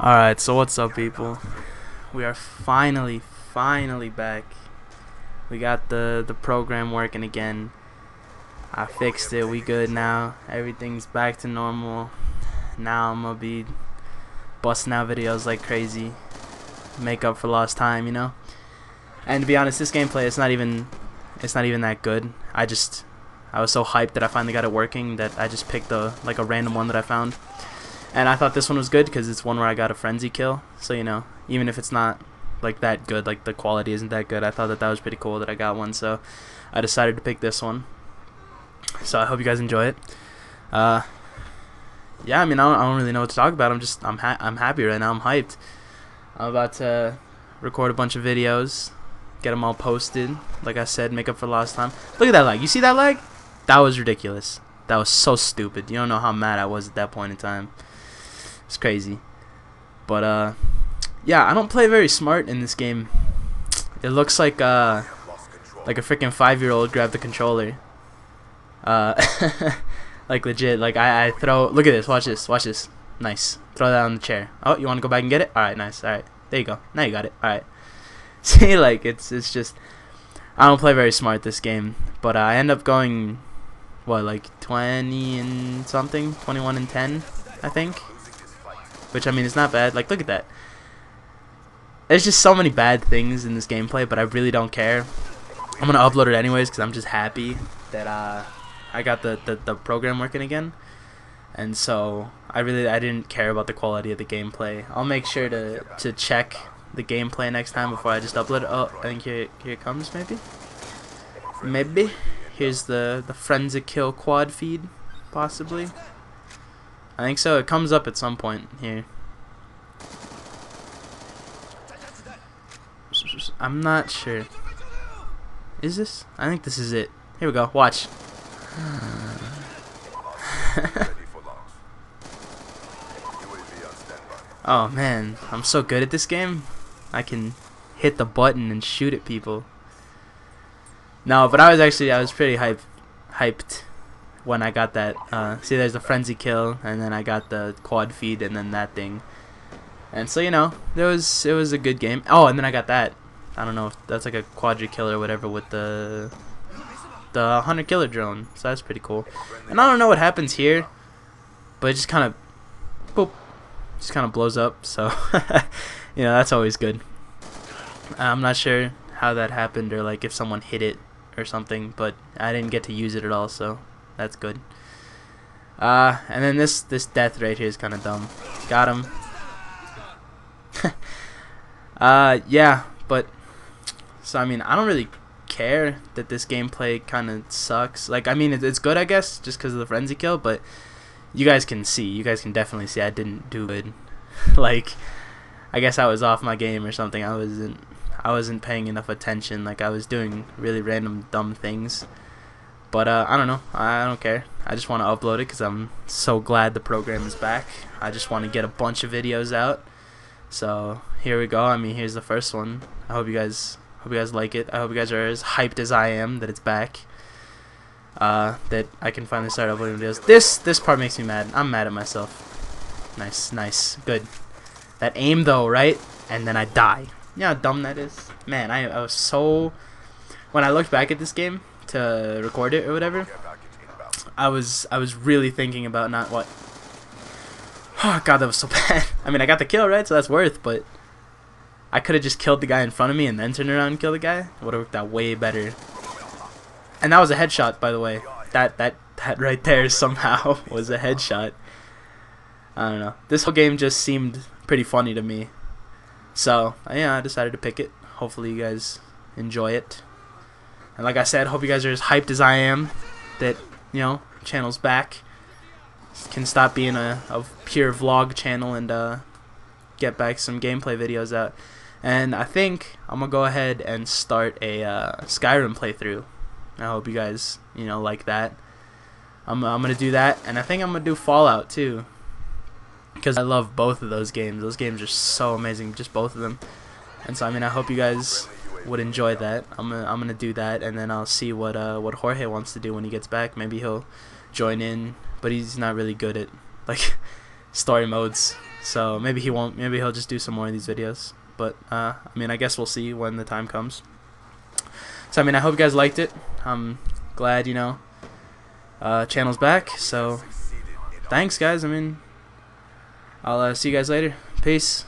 Alright, so what's up people? We are finally, finally back. We got the, the program working again. I fixed it, we good now. Everything's back to normal. Now I'm gonna be busting out videos like crazy. Make up for lost time, you know? And to be honest, this gameplay it's not even it's not even that good. I just I was so hyped that I finally got it working that I just picked a like a random one that I found. And I thought this one was good because it's one where I got a frenzy kill. So you know, even if it's not like that good, like the quality isn't that good, I thought that that was pretty cool that I got one. So I decided to pick this one. So I hope you guys enjoy it. Uh, yeah, I mean I don't, I don't really know what to talk about. I'm just I'm ha I'm happy right now. I'm hyped. I'm about to record a bunch of videos, get them all posted. Like I said, make up for lost time. Look at that lag. You see that lag? That was ridiculous. That was so stupid. You don't know how mad I was at that point in time. It's crazy. But uh yeah, I don't play very smart in this game. It looks like uh like a freaking 5-year-old grabbed the controller. Uh like legit, like I I throw Look at this. Watch this. Watch this. Nice. Throw that on the chair. Oh, you want to go back and get it? All right, nice. All right. There you go. Now you got it. All right. See like it's it's just I don't play very smart this game, but uh, I end up going what like 20 and something, 21 and 10, I think. Which, I mean, it's not bad. Like, look at that. There's just so many bad things in this gameplay, but I really don't care. I'm to upload it anyways because I'm just happy that uh, I got the, the, the program working again. And so, I really I didn't care about the quality of the gameplay. I'll make sure to, to check the gameplay next time before I just upload it. Oh, I think here, here it comes, maybe? Maybe. Here's the, the Frenzy Kill quad feed, possibly. I think so. It comes up at some point here. I'm not sure. Is this? I think this is it. Here we go. Watch. oh man, I'm so good at this game. I can hit the button and shoot at people. No, but I was actually I was pretty hype, hyped when I got that. Uh, see, there's a frenzy kill, and then I got the quad feed, and then that thing. And so you know, there was it was a good game. Oh, and then I got that. I don't know if that's like a quadra kill or whatever with the the hunter killer drone. So that's pretty cool. And I don't know what happens here, but it just kind of boop, just kind of blows up. So you know that's always good. I'm not sure how that happened or like if someone hit it or something, but I didn't get to use it at all. So that's good. Uh, and then this this death right here is kind of dumb. Got him. uh, yeah, but so I mean, I don't really care that this gameplay kind of sucks. Like, I mean, it, it's good, I guess, just because of the frenzy kill. But you guys can see, you guys can definitely see, I didn't do good. like, I guess I was off my game or something. I wasn't, I wasn't paying enough attention. Like, I was doing really random dumb things. But uh, I don't know. I don't care. I just want to upload it because I'm so glad the program is back. I just want to get a bunch of videos out. So here we go. I mean, here's the first one. I hope you guys hope you guys like it. I hope you guys are as hyped as I am that it's back. Uh, that I can finally start uploading videos. This this part makes me mad. I'm mad at myself. Nice, nice, good. That aim though, right? And then I die. You know how dumb that is? Man, I, I was so... When I looked back at this game, to record it or whatever, I was I was really thinking about not what. Oh god, that was so bad. I mean, I got the kill right, so that's worth. But I could have just killed the guy in front of me and then turned around and killed the guy. Would have worked out way better. And that was a headshot, by the way. That that that right there somehow was a headshot. I don't know. This whole game just seemed pretty funny to me. So yeah, I decided to pick it. Hopefully you guys enjoy it. And like I said, hope you guys are as hyped as I am that, you know, channel's back. Can stop being a, a pure vlog channel and uh, get back some gameplay videos out. And I think I'm going to go ahead and start a uh, Skyrim playthrough. I hope you guys, you know, like that. I'm, I'm going to do that. And I think I'm going to do Fallout too. Because I love both of those games. Those games are so amazing, just both of them. And so, I mean, I hope you guys would enjoy that. I'm gonna I'm gonna do that, and then I'll see what uh what Jorge wants to do when he gets back. Maybe he'll join in, but he's not really good at like story modes. So maybe he won't. Maybe he'll just do some more of these videos. But uh, I mean, I guess we'll see when the time comes. So I mean, I hope you guys liked it. I'm glad you know. Uh, channel's back. So thanks, guys. I mean, I'll uh, see you guys later. Peace.